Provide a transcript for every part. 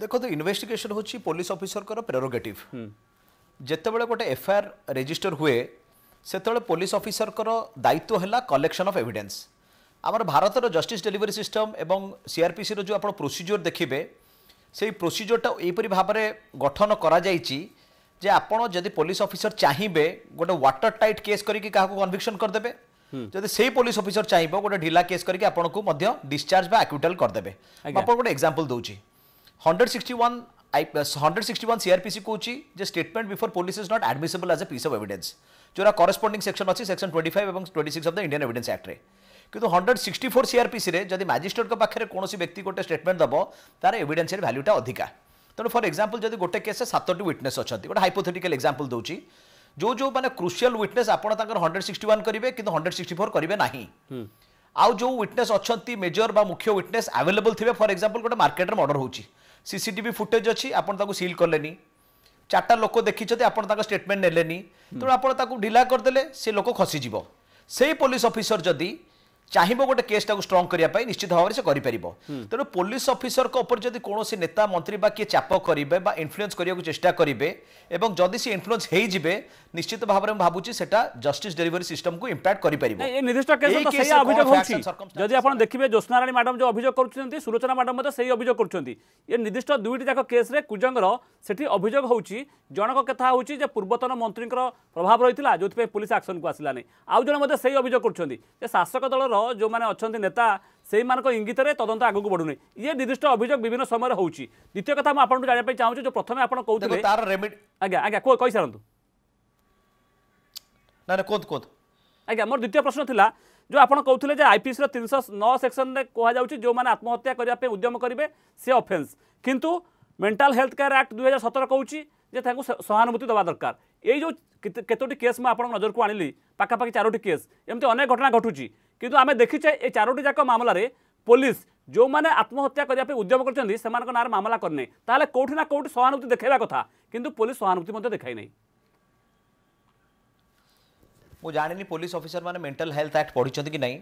ଦେଖନ୍ତୁ ଇନଭେଷ୍ଟିଗେସନ୍ ହେଉଛି ପୋଲିସ ଅଫିସରଙ୍କର ପ୍ରେରୋଗେଟିଭ୍ ଯେତେବେଳେ ଗୋଟେ ଏଫଆଇଆର୍ ରେଜିଷ୍ଟର ହୁଏ ସେତେବେଳେ ପୋଲିସ ଅଫିସରଙ୍କର ଦାୟିତ୍ୱ ହେଲା କଲେକ୍ସନ୍ ଅଫ୍ ଏଭିଡେନ୍ସ ଆମର ଭାରତର ଜଷ୍ଟିସ୍ ଡେଲିଭରି ସିଷ୍ଟମ୍ ଏବଂ ସିଆର୍ପିସିର ଯେଉଁ ଆପଣ ପ୍ରୋସିଜିଓର ଦେଖିବେ ସେଇ ପ୍ରୋସିଜିଓରଟା ଏହିପରି ଭାବରେ ଗଠନ କରାଯାଇଛି ଯେ ଆପଣ ଯଦି ପୋଲିସ ଅଫିସର ଚାହିଁବେ ଗୋଟେ ୱାଟର ଟାଇଟ୍ କେସ୍ କରିକି କାହାକୁ କନଭିକ୍ସନ୍ କରିଦେବେ ଯଦି ସେଇ ପୋଲିସ ଅଫିସର ଚାହିଁବ ଗୋଟେ ଢିଲା କେସ୍ କରିକି ଆପଣଙ୍କୁ ମଧ୍ୟ ଡିସଚାର୍ଜ ବା ଆକ୍ୟୁଟାଲ କରିଦେବେ ଆପଣ ଗୋଟେ ଏକ୍ସାମ୍ପଲ୍ ଦେଉଛି 161 I, uh, 161 CRPC ku uchi je statement before police is not admissible as a piece of evidence jora corresponding section achi section 25 ebong 26 of the Indian Evidence Act re কিন্তু hundred sixty four CrPC যদি magistrate পাখে কোণী ব্যক্তি গোটে statement দেব তার এভিডেন্সের ভ্যালুটা অধিকা তেমন for example যদি গোটে কেসে সাতটি উইটনেস অনেক গোটে হাইপোথেটিকাল এক্সাম্পল দেছি যে যে মানে ক্রুসিয়াল উইটনেস আপনার তাঁর হন্ড্রেড সিক্সটি ওয়ান করবে কিন্তু হন্ড্রেড সিক্সটি ফোর করবে না আউ যে উইটনেস অনেক মেজর বা মুখ্য উইটনেস আভেলেবল থাকবে ফর এক্সাম্পল গোটে মার্কেটরে মর্ডর হচ্ছে সিসিটিভি ফুটেজ ଅଛି ଆପଣ ତାକୁ ସିଲ୍ କଲେନି ଚାରିଟା ଲୋକ ଦେଖିଛନ୍ତି ଆପଣ ତାଙ୍କ ଷ୍ଟେଟମେଣ୍ଟ ନେଲେନି ତେଣୁ ଆପଣ ତାକୁ ଢିଲା କରିଦେଲେ ସେ ଲୋକ ଖସିଯିବ ସେଇ ପୋଲିସ ଅଫିସର ଯଦି ଚାହିଁବ ଗୋଟେ କେସ୍ଟାକୁ ଷ୍ଟ୍ରଙ୍ଗ କରିବା ପାଇଁ ନିଶ୍ଚିତ ଭାବରେ ସେ କରିପାରିବ ତେଣୁ ପୋଲିସ ଅଫିସରଙ୍କ ଉପରେ ଯଦି କୌଣସି ନେତା ମନ୍ତ୍ରୀ ବା କିଏ ଚାପ କରିବେ ବା ଇନଫ୍ଲୁଏନ୍ସ କରିବାକୁ ଚେଷ୍ଟା କରିବେ ଏବଂ ଯଦି ସେ ଇନଫ୍ଲୁଏନ୍ସ ହେଇଯିବେ ନିଶ୍ଚିତ ଭାବରେ ମୁଁ ଭାବୁଛି ସେଟା ଜଷ୍ଟିସ୍ ଡେଲିଭରି ସିଷ୍ଟମକୁ ଇମ୍ପାକ୍ଟ କରିପାରିବ ଯଦି ଆପଣ ଦେଖିବେ ଜ୍ୟୋତ୍ସ୍ନାରାଣୀ ମ୍ୟାଡାମ ଯେଉଁ ଅଭିଯୋଗ କରୁଛନ୍ତି ସୁଲୋଚନା ମ୍ୟାଡାମ ମଧ୍ୟ ସେଇ ଅଭିଯୋଗ କରୁଛନ୍ତି ଏ ନିର୍ଦ୍ଦିଷ୍ଟ ଦୁଇଟି ଯାକ କେସ୍ରେ କୁଜଙ୍ଗର ସେଠି ଅଭିଯୋଗ ହେଉଛି ଜଣକ କଥା ହେଉଛି ଯେ ପୂର୍ବତନ ମନ୍ତ୍ରୀଙ୍କର ପ୍ରଭାବ ରହିଥିଲା ଯେଉଁଥିପାଇଁ ପୋଲିସ ଆକ୍ସନକୁ ଆସିଲାନି ଆଉ ଜଣେ ମଧ୍ୟ ସେଇ ଅଭିଯୋଗ କରୁଛନ୍ତି ଯେ ଶାସକ ଦଳର ଯେଉଁମାନେ ଅଛନ୍ତି ନେତା ସେଇମାନଙ୍କ ଇଙ୍ଗିତରେ ତଦନ୍ତ ଆଗକୁ ବଢ଼ୁନି ଇଏ ନିର୍ଦ୍ଦିଷ୍ଟ ଅଭିଯୋଗ ବିଭିନ୍ନ ସମୟରେ ହେଉଛି ଦ୍ୱିତୀୟ କଥା ମୁଁ ଆପଣଙ୍କୁ ଜାଣିବା ପାଇଁ ଚାହୁଁଛି ଯେଉଁ ପ୍ରଥମେ ଆପଣ କହୁଥିଲେ ଆଜ୍ଞା ଆଜ୍ଞା କୁହ କହିସାରନ୍ତୁ ନା ନା କୁହନ୍ତୁ କୁହନ୍ତୁ ଆଜ୍ଞା ମୋର ଦ୍ୱିତୀୟ ପ୍ରଶ୍ନ ଥିଲା ଯେଉଁ ଆପଣ କହୁଥିଲେ ଯେ ଆଇପିସିର ତିନିଶହ ନଅ ସେକ୍ସନରେ କୁହାଯାଉଛି ଯେଉଁମାନେ ଆତ୍ମହତ୍ୟା କରିବା ପାଇଁ ଉଦ୍ୟମ କରିବେ ସେ ଅଫେନ୍ସ କିନ୍ତୁ ମେଣ୍ଟାଲ ହେଲ୍ଥ କେୟାର ଆକ୍ଟ ଦୁଇ ହଜାର ସତର କହୁଛି ଯେ ତାଙ୍କୁ ସହାନୁଭୂତି ଦେବା ଦରକାର ଏଇ ଯେଉଁ କେତୋଟି କେସ୍ ମୁଁ ଆପଣଙ୍କ ନଜରକୁ ଆଣିଲି ପାଖାପାଖି ଚାରୋଟି କେସ୍ ଏମିତି ଅନେକ ଘଟଣା ଘଟୁଛି কিন্তু আমি দেখি এই চারটে যাকো মামলা রে পুলিশ জো মানে আত্মহত্য করিয়া পে উদ্যোগ করছந்தி সেমানক নার মামলা করনে তালে কোটিনা কোট সহানুभूति দেখাইবা কথা কিন্তু পুলিশ সহানুभूति মধ্যে দেখাই নাই ও জানি নি পুলিশ অফিসার মানে মেন্টাল হেলথ অ্যাক্ট পড়িছন কি নাই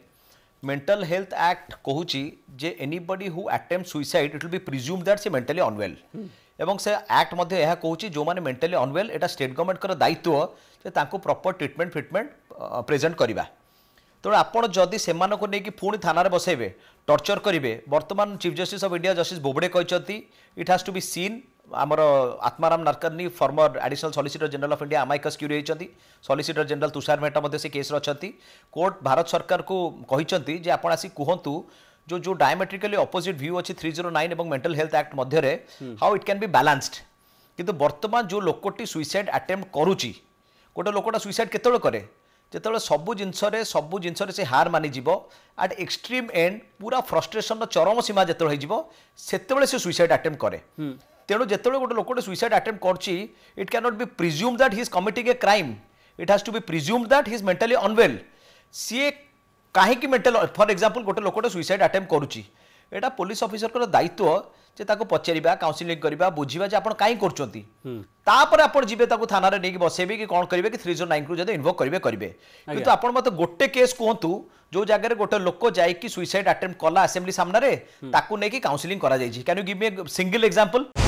মেন্টাল হেলথ অ্যাক্ট কহুচি যে anybody who attempt suicide it will be presumed that she mentally unwell এবং সে অ্যাক্ট মধ্যে এহা কহুচি জো মানে মেন্টালি অনওয়েল এটা স্টেট गवर्नमेंट কর দাইত্ব তে তাকো প্রপার ট্রিটমেন্ট ফিটমেন্ট প্রেজেন্ট করিবা ତେଣୁ ଆପଣ ଯଦି ସେମାନଙ୍କୁ ନେଇକି ପୁଣି ଥାନାରେ ବସେଇବେ ଟର୍ଚର କରିବେ ବର୍ତ୍ତମାନ chief justice of India justice Bobde କହିଛନ୍ତି it has to be seen ଆମର Atmaram Nadkarni former additional solicitor general of India amicus curiae ହୋଇଛନ୍ତି ସଲିସିଟର ଜେନେରାଲ ତୁଷାର ମେହେଟା ମଧ୍ୟ ସେ କେସ୍ରେ ଅଛନ୍ତି କୋର୍ଟ ଭାରତ ସରକାରକୁ କହିଛନ୍ତି ଯେ ଆପଣ ଆସି କୁହନ୍ତୁ ଯେଉଁ ଯେଉଁ ଡାୟମେଟ୍ରିକାଲି ଅପୋଜିଟ୍ ଭ୍ୟୁ ଅଛି ଥ୍ରୀ ଜିରୋ ନାଇନ୍ ଏବଂ ମେଣ୍ଟାଲ ହେଲ୍ଥ ଆକ୍ଟ ମଧ୍ୟରେ how eat can be balanced କିନ୍ତୁ ବର୍ତ୍ତମାନ ଯେଉଁ ଲୋକଟି ସୁଇସାଇଡ୍ ଆଟେମ୍ପ୍ଟ କରୁଛି ଗୋଟେ ଲୋକଟା ସୁଇସାଇଡ୍ କେତେବେଳେ କରେ ଯେତେବେଳେ ସବୁ ଜିନିଷରେ ସବୁ ଜିନିଷରେ ସେ ହାର ମାନିଯିବ ଆଟ୍ ଏକ୍ସଟ୍ରିମ୍ ଏଣ୍ଡ ପୁରା ଫ୍ରଷ୍ଟ୍ରେସନର ଚରମ ସୀମା ଯେତେବେଳେ ହେଇଯିବ ସେତେବେଳେ ସେ ସୁଇସାଇଡ୍ ଆଟେମ୍ପ୍ଟ କରେ ତେଣୁ ଯେତେବେଳେ ଗୋଟେ ଲୋକଟେ ସୁଇସାଇଡ୍ ଆଟେମ୍ପ୍ଟ କରୁଛି it can't be presume that his committing a crime it has to be presume that his mentally unwell ସିଏ କାହିଁକି ମେଣ୍ଟାଲ ଫର୍ ଏକ୍ଜାମ୍ପଲ୍ ଗୋଟେ ଲୋକଟେ ସୁଇସାଇଡ୍ ଆଟେମ୍ପ୍ଟ କରୁଛି ଏଇଟା ପୋଲିସ ଅଫିସରଙ୍କର ଦାୟିତ୍ୱ जे ताको पचेरिबा काउन्सिलिंग करबा बुझिबा जे आपण काई करचोती तापर आपण जिबे ताको थाना रे नेकी बसेबे कि कोन करबे कि 309 को जदे इन्वोक करबे करेंगे किंतु आपण मते गोटे केस कोंतु जो जगह गोटे लोक जाय कि सुसाइड अटेम्प्ट कला असेंबली सामने रे ताको नेकी काउन्सिलिंग करा जाय छी